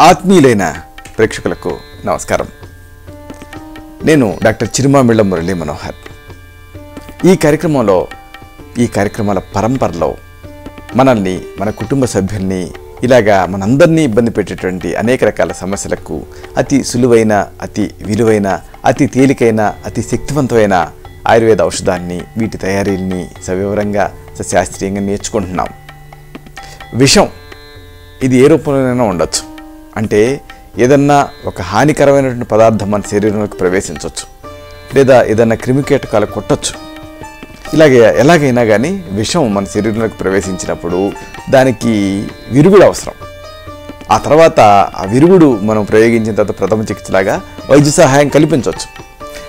ఆత్మీయులైన ప్రేక్షకులకు నమస్కారం. నేను డాక్టర్ చిరుమామిళ్ళ మురళీ మనోహర్. ఈ కార్యక్రమంలో ఈ కార్యక్రమాల పరంపరలో మనల్ని మన కుటుంబ సభ్యుల్ని ఇలాగా మనందరినీ ఇబ్బంది పెట్టేటువంటి అనేక రకాల సమస్యలకు అతి సులువైన అతి విలువైన అతి తేలికైన అతి శక్తివంతమైన ఆయుర్వేద ఔషధాన్ని వీటి తయారీని సవివరంగా శాస్త్రీయంగా నేర్చుకుంటున్నాం. విషం ఇది ఏ రూపంలోనైనా ఉండొచ్చు. అంటే ఏదన్నా ఒక హానికరమైనటువంటి పదార్థం మన శరీరంలోకి ప్రవేశించవచ్చు లేదా ఏదన్నా క్రిమికీటకాలు కొట్టచ్చు. ఇలాగే ఎలాగైనా కానీ విషం మన శరీరంలోకి ప్రవేశించినప్పుడు దానికి విరుగుడు అవసరం. ఆ తర్వాత ఆ విరుగుడు మనం ప్రయోగించిన తర్వాత ప్రథమ చికిత్సలాగా వైద్య సహాయం కల్పించవచ్చు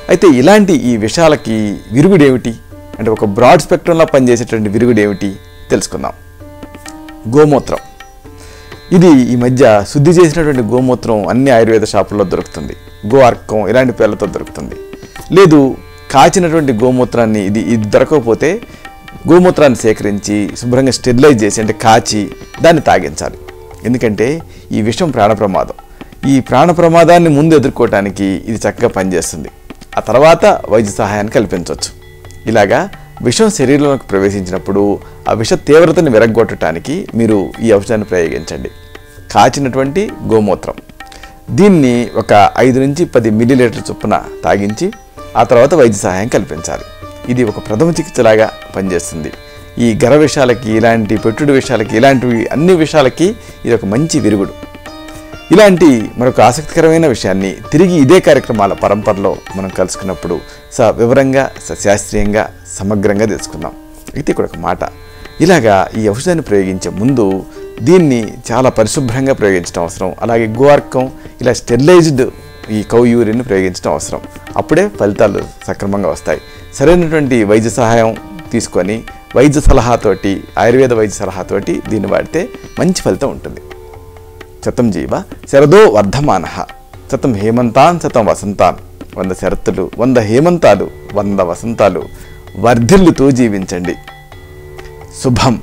అయితే ఇలాంటి ఈ విషాలకి విరుగుడు ఏమిటి అంటే ఒక బ్రాడ్ స్పెక్ట్రంలో పనిచేసేటువంటి విరుగుడు ఏమిటి తెలుసుకుందాం. గోమూత్రం. ఇది ఈ మధ్య శుద్ధి చేసినటువంటి గోమూత్రం అన్ని ఆయుర్వేద షాపుల్లో దొరుకుతుంది. గో అర్కం ఇలాంటి పేర్లతో దొరుకుతుంది. లేదు కాచినటువంటి గోమూత్రాన్ని ఇది ఇది దొరకకపోతే గోమూత్రాన్ని సేకరించి శుభ్రంగా స్టెరిలైజ్ చేసి అంటే కాచి దాన్ని తాగించాలి. ఎందుకంటే ఈ విషం ప్రాణ ప్రమాదం. ఈ ప్రాణ ప్రమాదాన్ని ముందు ఎదుర్కోవటానికి ఇది చక్కగా పనిచేస్తుంది. ఆ తర్వాత వైద్య సహాయాన్ని కల్పించవచ్చు. ఇలాగా విషం శరీరంలోకి ప్రవేశించినప్పుడు ఆ విష తీవ్రతను విరగ్గొట్టడానికి మీరు ఈ ఔషధాన్ని ప్రయోగించండి. కాచినటువంటి గోమూత్రం. దీన్ని ఒక ఐదు నుంచి పది మిల్లీలీటర్ చొప్పున తాగించి ఆ తర్వాత వైద్య సహాయం కల్పించాలి. ఇది ఒక ప్రథమ చికిత్సలాగా పనిచేస్తుంది. ఈ గర విషాలకి ఇలాంటి పెట్టుడు విషయాలకి ఇలాంటివి అన్ని విషయాలకి ఇది ఒక మంచి విరుగుడు. ఇలాంటి మరొక ఆసక్తికరమైన విషయాన్ని తిరిగి ఇదే కార్యక్రమాల పరంపరలో మనం కలుసుకున్నప్పుడు స వివరంగా సశాస్త్రీయంగా సమగ్రంగా తెలుసుకుందాం. అయితే ఇక్కడ ఒక మాట. ఇలాగా ఈ ఔషధాన్ని ప్రయోగించే ముందు దీన్ని చాలా పరిశుభ్రంగా ప్రయోగించడం అవసరం. అలాగే గోర్కం ఇలా స్టెరిలైజ్డ్ ఈ కౌ యూరిన్ ప్రయోగించడం అవసరం. అప్పుడే ఫలితాలు సక్రమంగా వస్తాయి. సరైనటువంటి వైద్య సహాయం తీసుకొని వైద్య సలహాతోటి ఆయుర్వేద వైద్య సలహాతోటి దీన్ని వాడితే మంచి ఫలితం ఉంటుంది. శతం జీవ శరదో వర్ధమాన. శతం హేమంతాన్ శతం వసంతాన్. వంద శరత్తులు వంద హేమంతాలు వంద వసంతాలు వర్ధిల్లుతూ జీవించండి. శుభం.